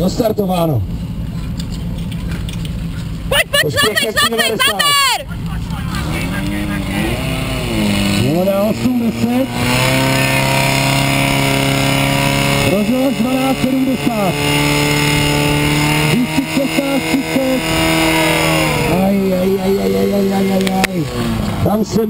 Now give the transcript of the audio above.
dostartováno. Pojď, pojď, zlatek, zlatek, zaber! Voda 80. Rozhlas 1270. 216, 30. Aj, aj, aj, aj, aj, aj, aj, aj. Tam se